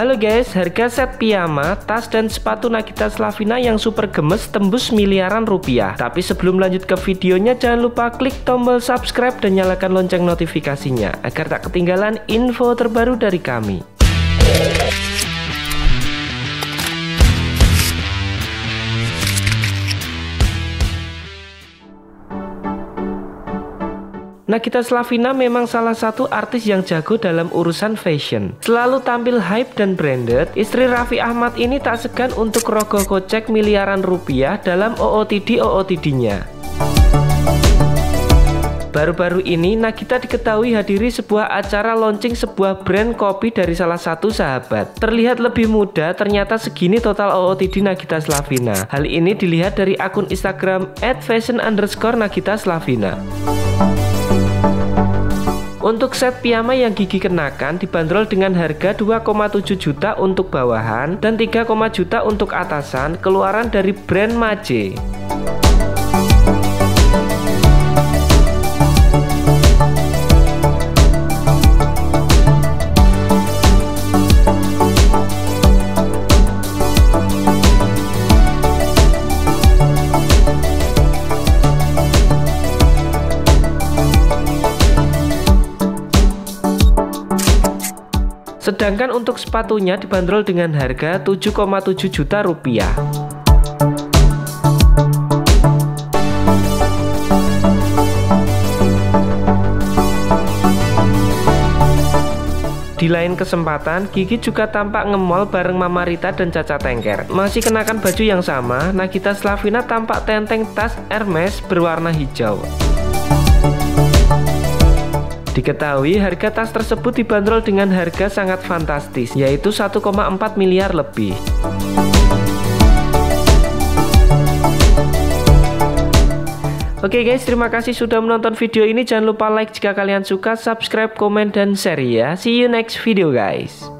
Halo guys, harga set piyama, tas dan sepatu Nagita Slavina yang super gemes tembus miliaran rupiah. Tapi sebelum lanjut ke videonya, jangan lupa klik tombol subscribe dan nyalakan lonceng notifikasinya agar tak ketinggalan info terbaru dari kami. Nagita Slavina memang salah satu artis yang jago dalam urusan fashion. Selalu tampil hype dan branded, istri Raffi Ahmad ini tak segan untuk rogoh kocek miliaran rupiah dalam OOTD-OOTD-nya. Baru-baru ini Nagita diketahui hadiri sebuah acara launching sebuah brand kopi dari salah satu sahabat. Terlihat lebih muda, ternyata segini total OOTD Nagita Slavina. Hal ini dilihat dari akun Instagram @fashion_nagita_slavina. Untuk set piyama yang Gigi kenakan dibanderol dengan harga 2,7 juta untuk bawahan dan 3, juta untuk atasan keluaran dari brand Maje. Sedangkan untuk sepatunya dibanderol dengan harga 7,7 juta rupiah. Di lain kesempatan, Gigi juga tampak ngemol bareng Mama Rita dan Caca Tengker. Masih kenakan baju yang sama, Nagita Slavina tampak tenteng tas Hermes berwarna hijau. Diketahui harga tas tersebut dibanderol dengan harga sangat fantastis, yaitu 1,4 miliar lebih. Oke okay guys, terima kasih sudah menonton video ini. Jangan lupa like jika kalian suka, subscribe, komen, dan share ya. See you next video guys.